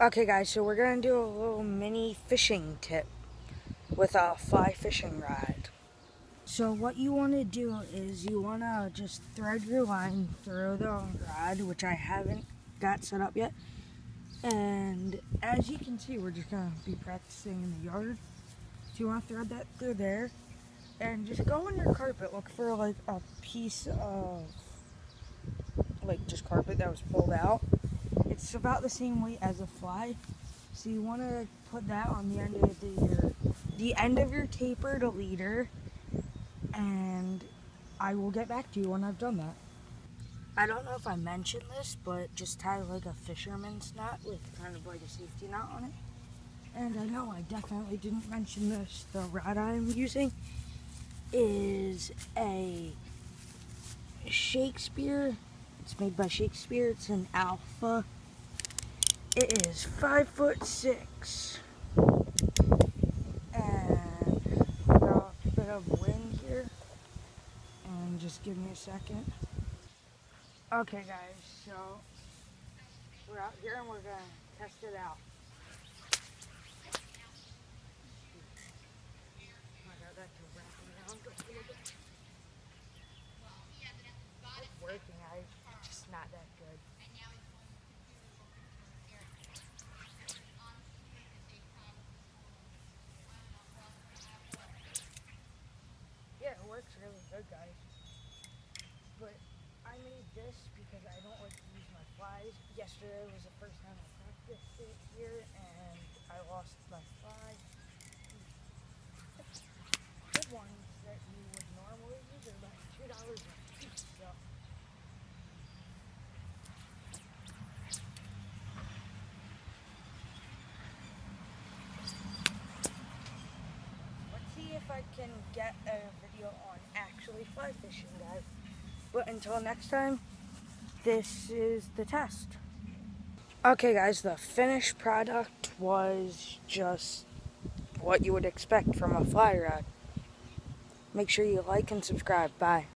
Okay guys, so we're gonna do a little mini fishing tip with a fly fishing rod. So what you want to do is you want to just thread your line through the rod, which I haven't got set up yet. And as you can see, we're just gonna be practicing in the yard. So you want to thread that through there and just go on your carpet, look for like a piece of like just carpet that was pulled out it's about the same weight as a fly. So you want to put that on the end of the, the end of your tapered leader and I will get back to you when I've done that. I don't know if I mentioned this, but just tie like a fisherman's knot with kind of like a safety knot on it. And I know I definitely didn't mention this. The rod I'm using is a Shakespeare. It's made by Shakespeare. It's an alpha it is five foot six. And got a bit of wind here. And just give me a second. Okay guys, so we're out here and we're gonna test it out. Oh it's working, I just not that good. works really good, guys. But I made this because I don't like to use my flies. Yesterday was the first time I practiced it here, and I lost my fly. Good ones that you would normally use are about two dollars a piece. So. Let's see if I can get a video on actually fly fishing, guys. But until next time, this is the test. Okay, guys, the finished product was just what you would expect from a fly rod. Make sure you like and subscribe. Bye.